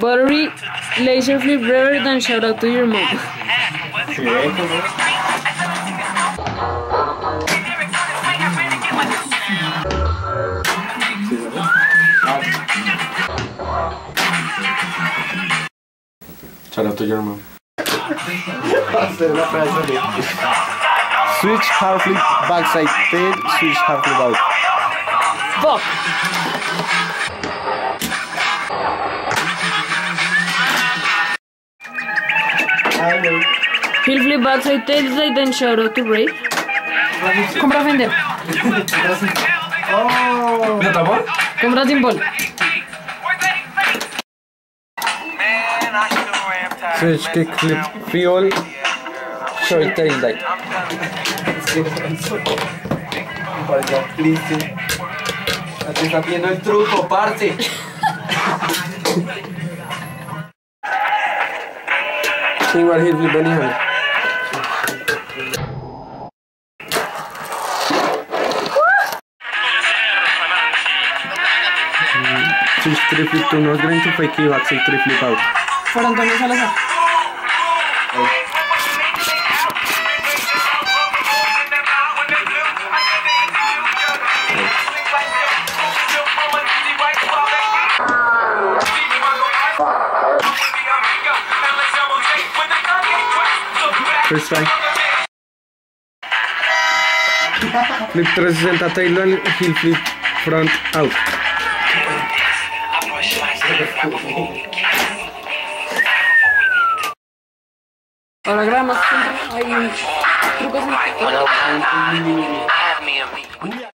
Buttery, laser flip revert, and shout out to your mom. Sí, eso, ¿no? Sí, ¿verdad? Shout out to your mom. Hacer una frase de- Switch half flip backside tail, switch half flip out. Fuck! Ay, güey. Heel flip backside tailslide, then shout out to Ray. Compra Fender. Oh, ¿Me tapó? Compra Timbol. Switch kick flip fuel, short tail light. es Ya te está viendo el truco, parce. Igual Hitler, ven hijo. Sus triples, unos grandes fake backs y triple out. Por Antonio Salazar. First try. Flip 360 tail and heel flip front out. Ahora grabamos. Hay en